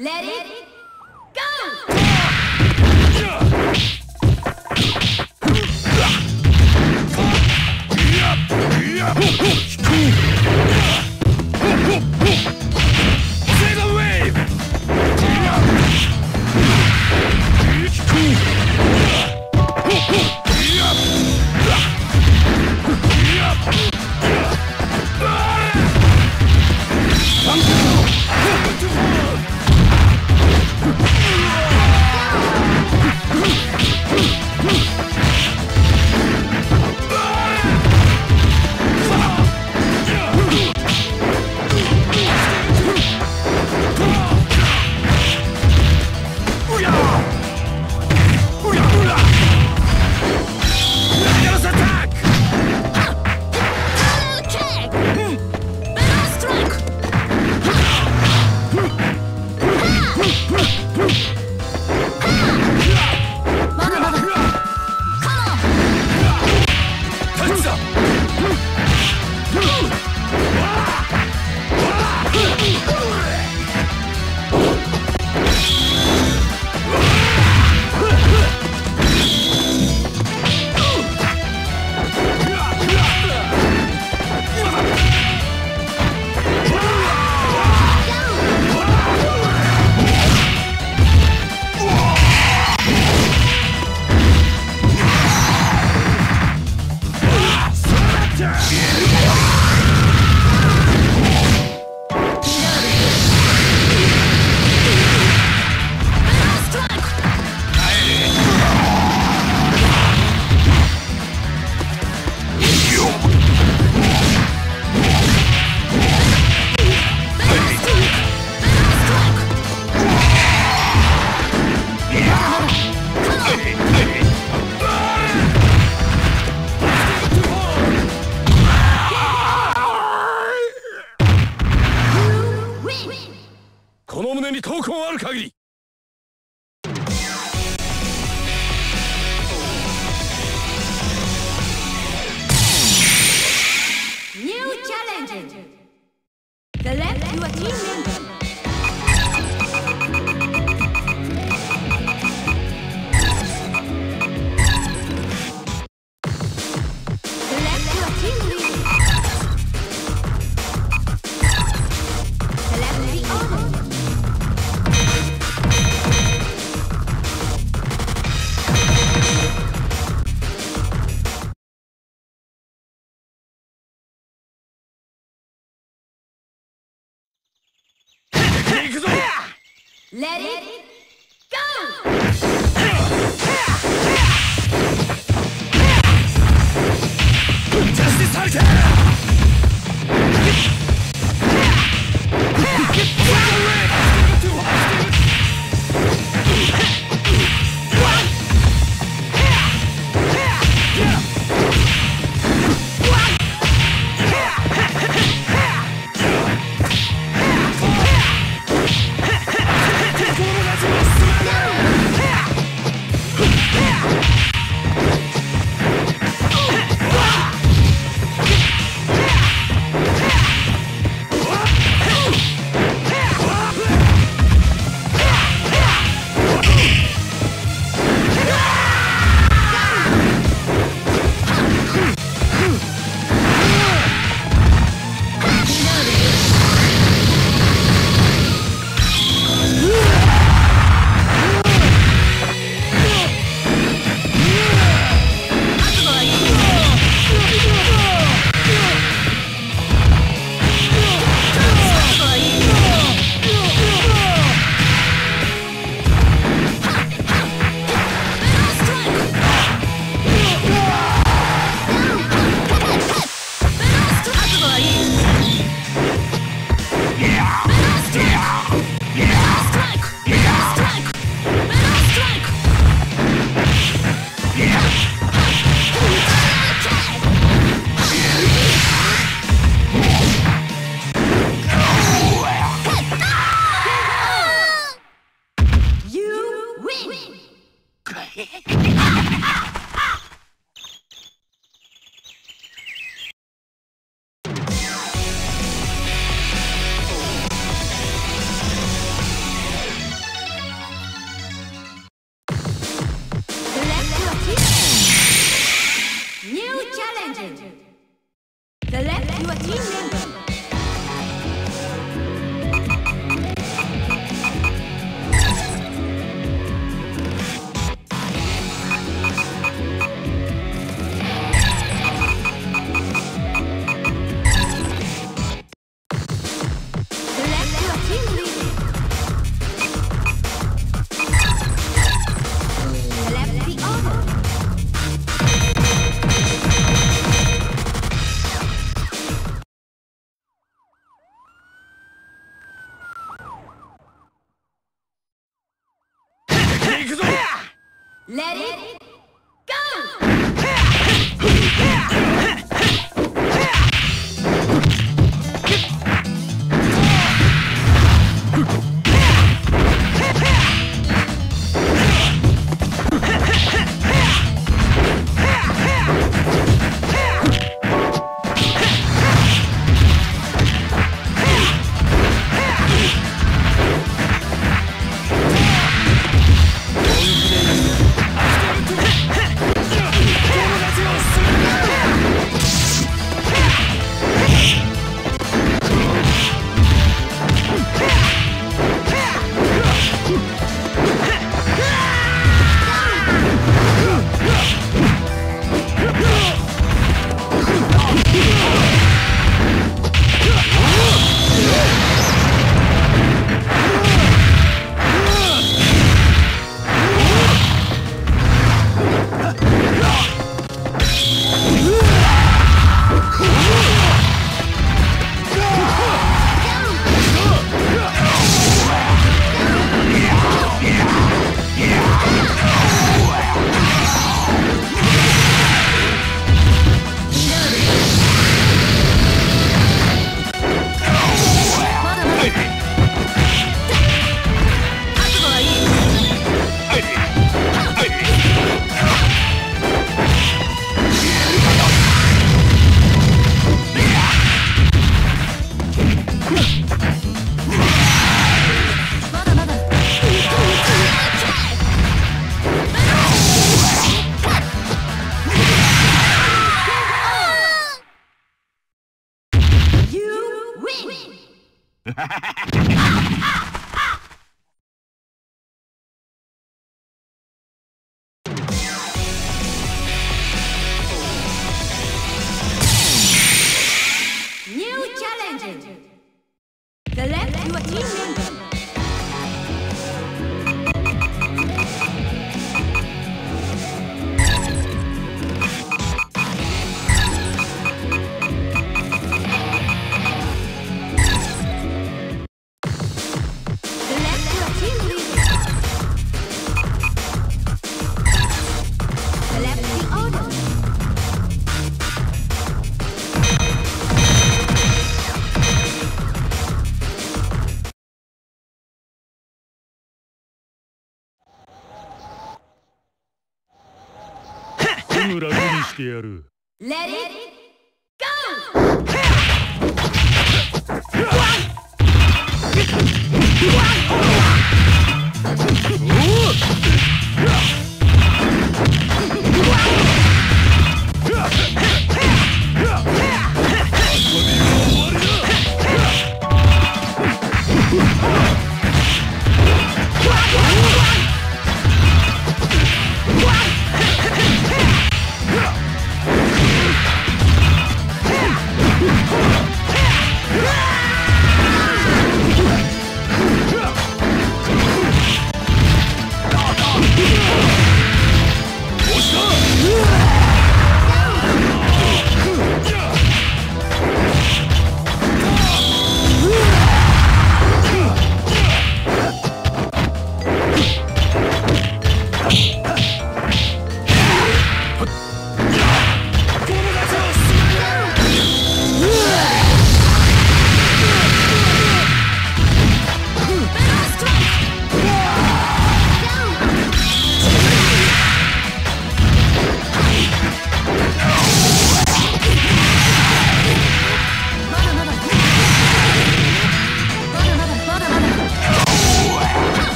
Let it Let it go! にしてやる Let it go! You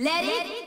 Let it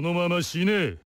このまま死ね。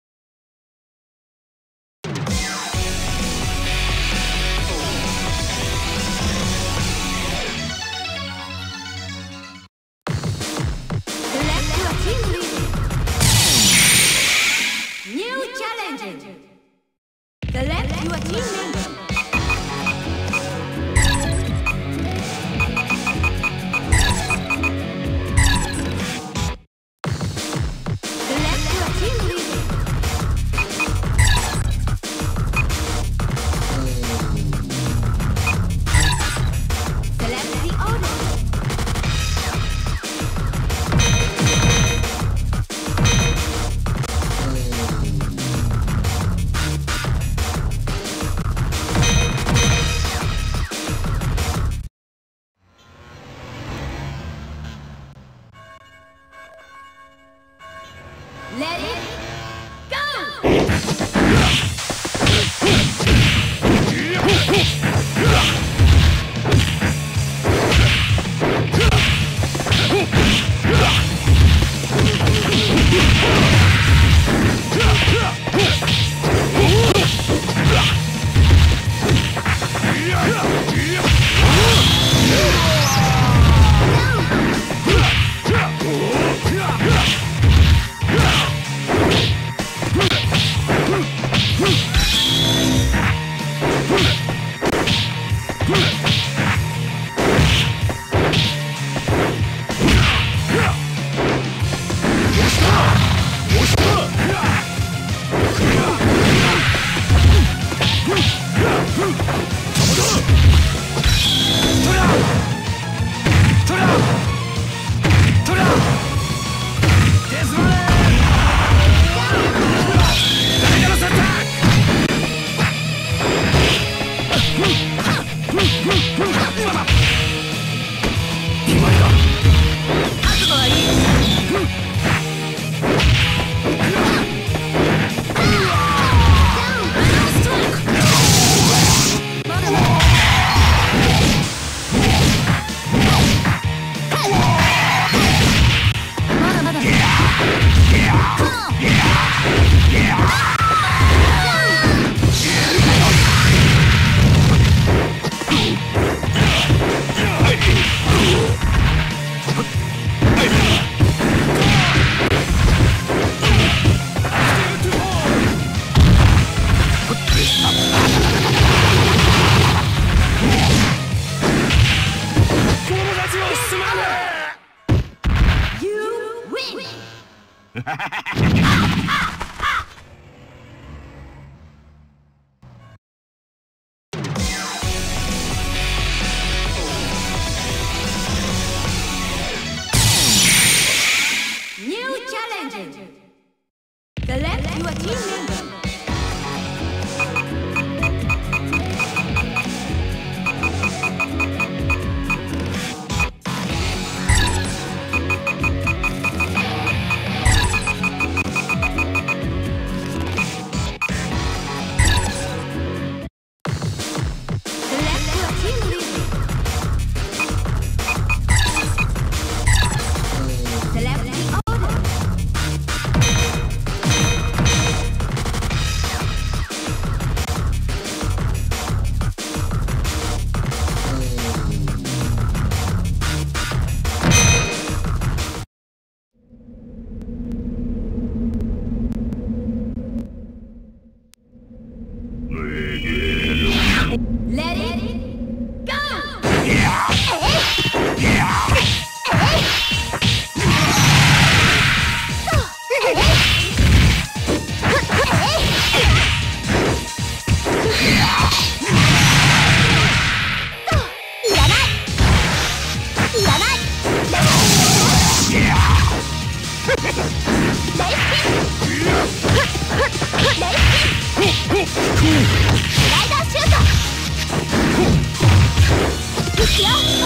停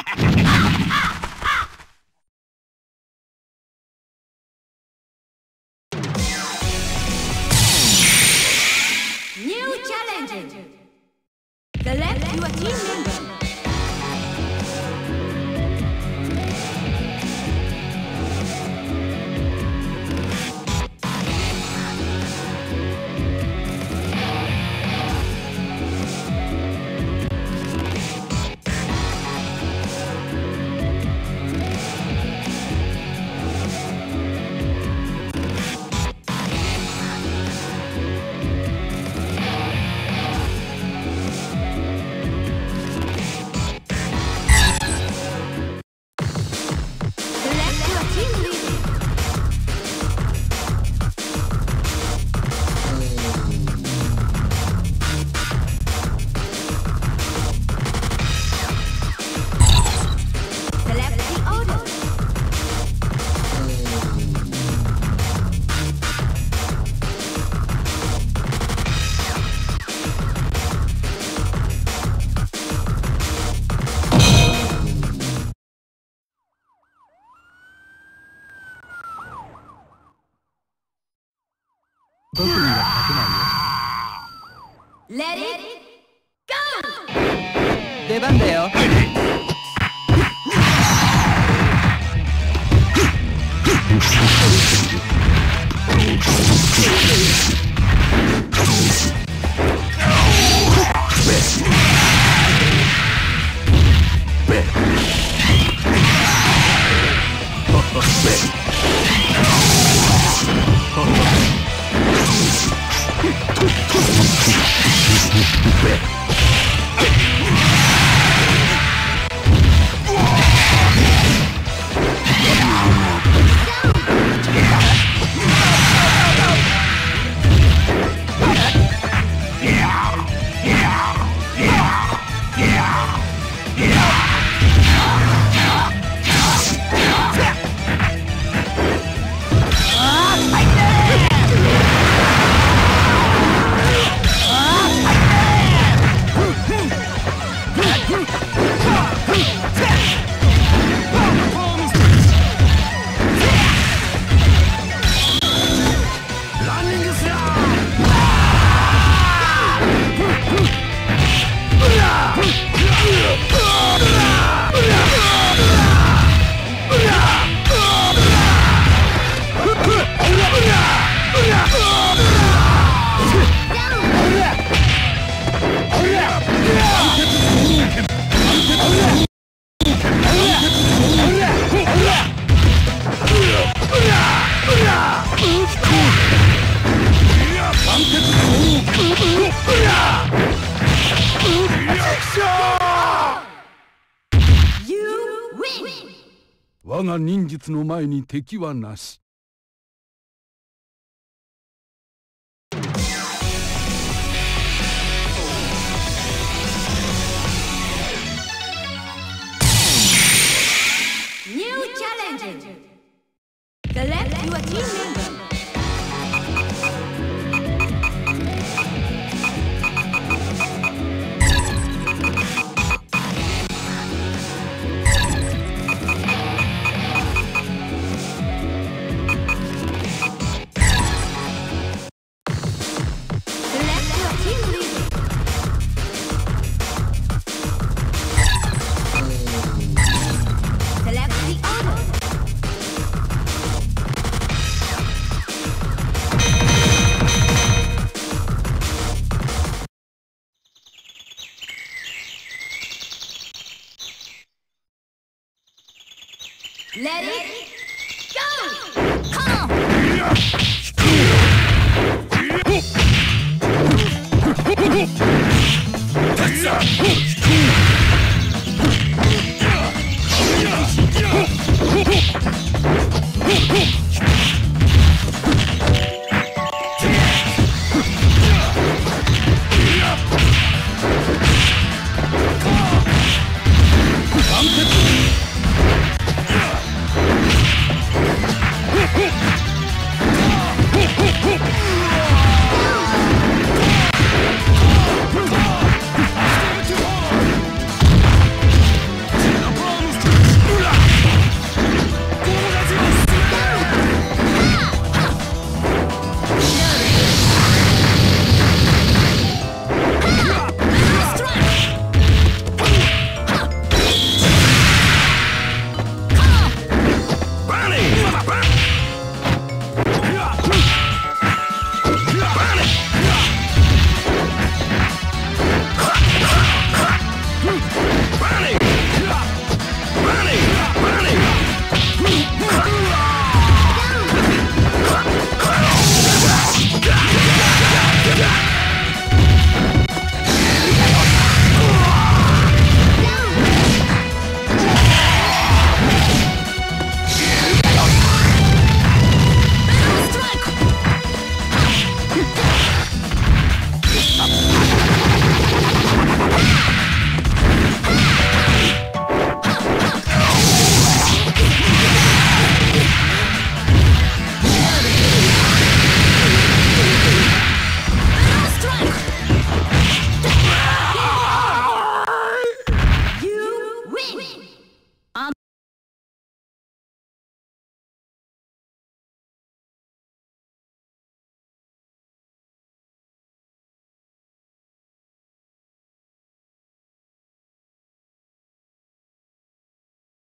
が忍術の前に敵はなし。